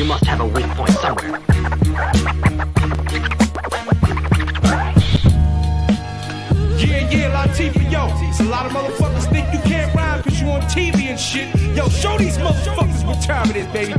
You must have a weak point somewhere. Yeah, yeah, Latifah, yo. It's a lot of motherfuckers think you can't cause you on TV and shit. Yo, show these motherfuckers what time it is, baby.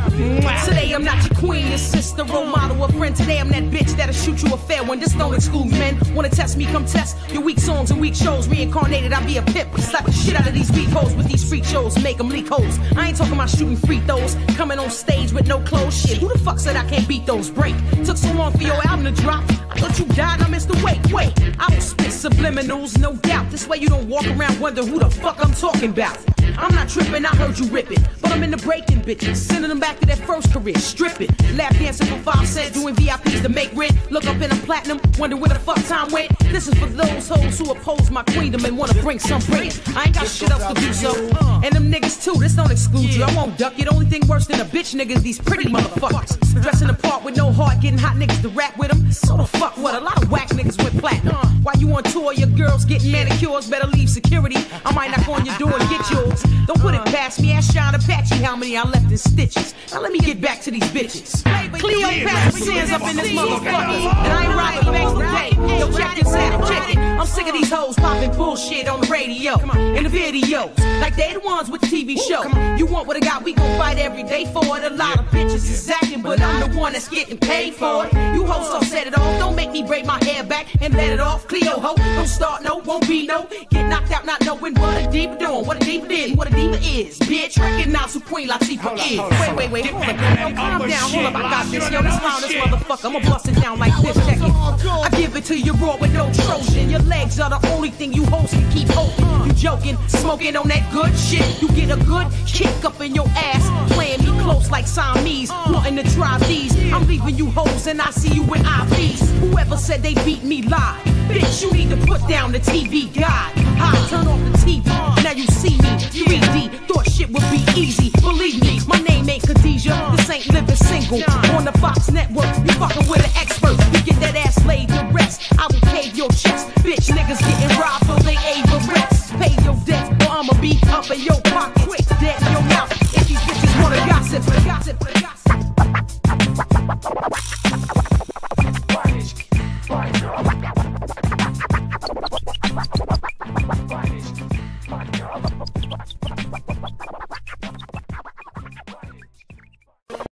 Today I'm not your queen, your sister, role model, or friend. Today I'm that bitch that'll shoot you a fair one. This don't exclude men. Wanna test me? Come test your weak songs and weak shows. Reincarnated, I'll be a pimp. Slap the shit out of these weak hoes with these freak shows. Make them leak holes. I ain't talking about shooting free throws. Coming on stage with no clothes. Shit, who the fuck said I can't beat those? Break. Took so long for your album to drop. I thought you died, I missed the wait. Wait, I will spit subliminals, no doubt. This way you don't walk around wondering who the fuck I'm talking about. I'm not tripping, I heard you rip it. But I'm in the breaking bitches, sending them back to their first career. Strip it, lap dancing for five cents, doing VIPs to make rent. Look up in a platinum, wonder where the fuck time went. This is for those hoes who oppose my queendom and wanna bring some break. I ain't got shit else to do so. Uh. And them niggas too, this don't exclude you. I won't duck you. The only thing worse than a bitch nigga is these pretty motherfuckers. Dressing the part with no heart, getting hot niggas to rap with them. So the fuck what? A lot of whack niggas went platinum. While you on tour, your girls getting manicures, better leave security. I might knock on your door and get yours. Don't put it past me, ask Sean Apache how many I left in stitches. Now let me get back to these bitches. Cleopatra sends up in this motherfucker. And I ain't riding next day. Yo, check this out, check it. I'm sick of these hoes popping bullshit on the radio. In the videos. Like they the ones with the TV show. You want what I got, we gon' fight every day for it. A lot of bitches is acting, but I'm the one that's getting paid for it. You hoes all set it off. Don't make me break my hair back and let it off. Cleo ho, don't start no, won't be no. Get knocked out not knowing what a diva doing, what a diva did, what a diva is. Bitch, recognize who Queen Latifah is. Wait, wait, wait, hold calm down, hold up. I got this. Yo, this round, this motherfucker. I'ma bust it down like this. Check it. I give it to you raw with no Trojan. Your legs are the only thing you hoes can keep open. You joking, smoking on that good shit. You get a good kick up in your ass, playing me close like Siamese, wanting to try these. I'm leaving you hoes and I see you with IVs. Whoever said they beat me live, bitch, you need to put down the TV guide. I turn off legal. On the Fox network, you fucking with an expert. You get that ass laid to rest. I will cave your chest. Bitch, niggas getting robbed, though they ain't the rest. Pay your debt, or I'ma be up in your pocket.